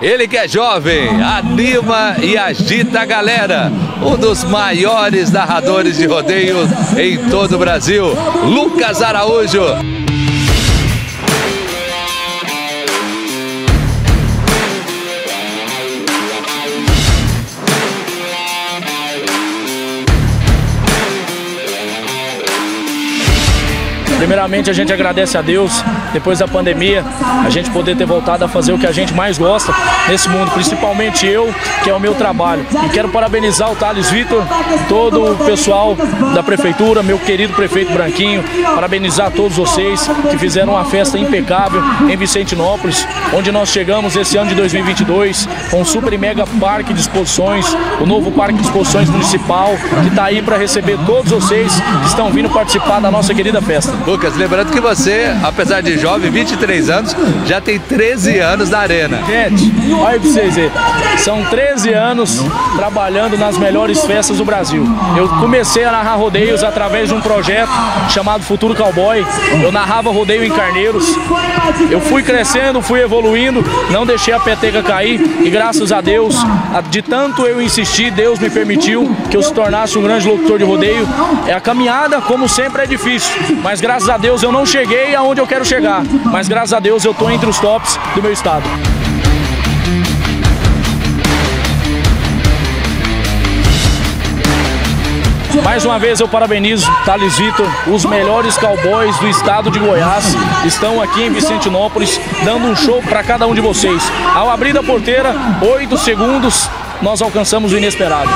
Ele que é jovem, anima e agita a galera. Um dos maiores narradores de rodeio em todo o Brasil, Lucas Araújo. Primeiramente, a gente agradece a Deus, depois da pandemia, a gente poder ter voltado a fazer o que a gente mais gosta nesse mundo, principalmente eu, que é o meu trabalho. E quero parabenizar o Thales Vitor, todo o pessoal da prefeitura, meu querido prefeito Branquinho, parabenizar todos vocês que fizeram uma festa impecável em Vicentinópolis, onde nós chegamos esse ano de 2022 com um super e mega parque de exposições, o novo parque de exposições municipal, que está aí para receber todos vocês que estão vindo participar da nossa querida festa. Lucas, lembrando que você, apesar de jovem, 23 anos, já tem 13 anos na arena. Gente, olha aí pra vocês verem. São 13 anos trabalhando nas melhores festas do Brasil. Eu comecei a narrar rodeios através de um projeto chamado Futuro Cowboy. Eu narrava rodeio em Carneiros. Eu fui crescendo, fui evoluindo, não deixei a peteca cair e graças a Deus, de tanto eu insistir, Deus me permitiu que eu se tornasse um grande locutor de rodeio. É a caminhada, como sempre, é difícil, mas graças a Deus eu não cheguei aonde eu quero chegar, mas graças a Deus eu estou entre os tops do meu estado. Mais uma vez eu parabenizo Thales Vitor, os melhores cowboys do estado de Goiás estão aqui em Vicentinópolis dando um show para cada um de vocês. Ao abrir a porteira, oito segundos, nós alcançamos o inesperado.